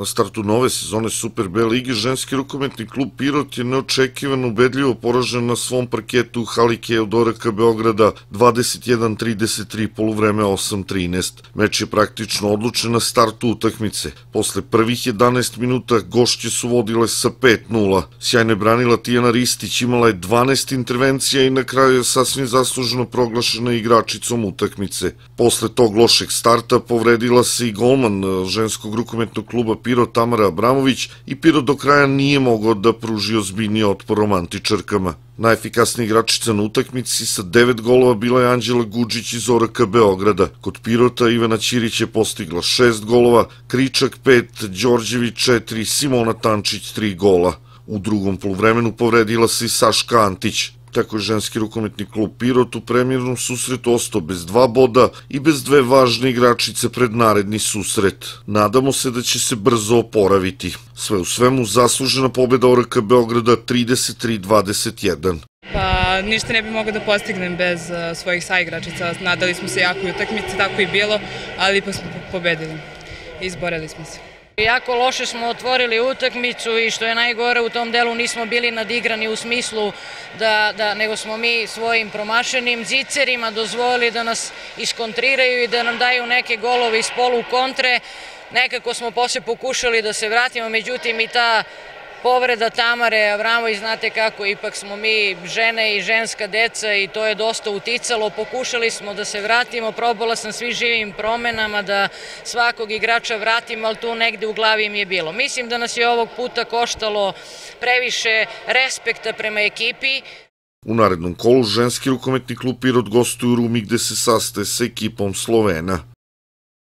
Na startu nove sezone Super B ligi ženski rukometni klub Pirot je neočekivano ubedljivo poražen na svom parketu Halike od Oraka Beograda 21-33 poluvreme 8-13. Meč je praktično odlučen na startu utakmice. Posle prvih 11 minuta gošće su vodile sa 5-0. Sjajne branila Tijana Ristić imala je 12 intervencija i na kraju je sasvim zasluženo proglašena igračicom utakmice. Posle tog lošeg starta povredila se i golman ženskog rukometnog kluba Piro Tamara Abramović i Piro do kraja nije mogao da pruži ozbiljniji otpor romantičarkama. Najefikasnija igračica na utakmici sa devet golova bila je Anđela Guđić iz Oraka Beograda. Kod Pirota Ivana Ćirić je postigla šest golova, Kričak pet, Đorđević četiri, Simona Tančić tri gola. U drugom poluvremenu povredila se i Saška Antić. Tako je ženski rukometni klub Pirot u premijernom susretu ostao bez dva boda i bez dve važne igračice pred naredni susret. Nadamo se da će se brzo oporaviti. Sve u svemu zaslužena pobjeda Oraka Beograda 33-21. Pa ništa ne bi mogao da postignem bez uh, svojih saigračica. Nadali smo se jako i utakmici, tako i bilo, ali ipak smo pobedili. Izborili smo se. Jako loše smo otvorili utakmicu i što je najgore u tom delu nismo bili nadigrani u smislu da, da nego smo mi svojim promašenim zicerima dozvolili da nas iskontriraju i da nam daju neke golove iz polu kontre. Nekako smo posle pokušali da se vratimo, međutim i ta povreda Tamare Avramović, znate kako, ipak smo mi žene i ženska deca i to je dosta uticalo. Pokušali smo da se vratimo, probala sam svi živim promenama da svakog igrača vratim, ali tu negde u glavi mi je bilo. Mislim da nas je ovog puta koštalo previše respekta prema ekipi. U narednom kolu ženski rukometni klub Pirot gostuje u Rumi gde se sastaje sa ekipom Slovena.